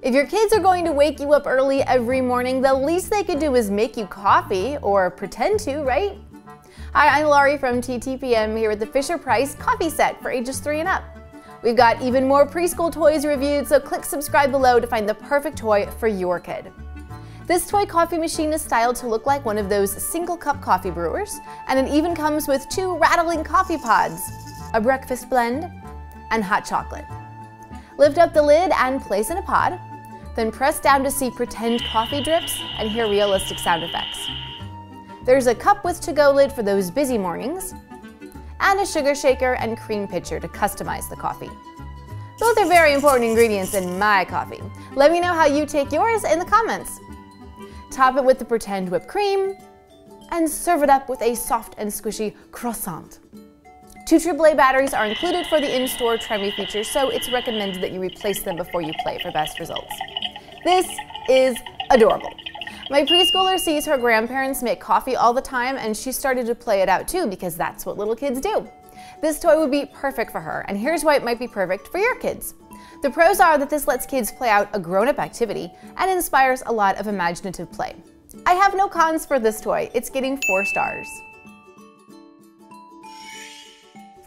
If your kids are going to wake you up early every morning, the least they could do is make you coffee, or pretend to, right? Hi, I'm Laurie from TTPM here with the Fisher-Price coffee set for ages 3 and up. We've got even more preschool toys reviewed, so click subscribe below to find the perfect toy for your kid. This toy coffee machine is styled to look like one of those single cup coffee brewers, and it even comes with two rattling coffee pods, a breakfast blend, and hot chocolate. Lift up the lid and place in a pod, then press down to see pretend coffee drips and hear realistic sound effects. There's a cup with to-go lid for those busy mornings, and a sugar shaker and cream pitcher to customize the coffee. Both are very important ingredients in my coffee. Let me know how you take yours in the comments. Top it with the pretend whipped cream, and serve it up with a soft and squishy croissant. Two AAA batteries are included for the in-store Try feature, so it's recommended that you replace them before you play for best results. This is adorable. My preschooler sees her grandparents make coffee all the time and she started to play it out too because that's what little kids do. This toy would be perfect for her, and here's why it might be perfect for your kids. The pros are that this lets kids play out a grown-up activity and inspires a lot of imaginative play. I have no cons for this toy, it's getting 4 stars.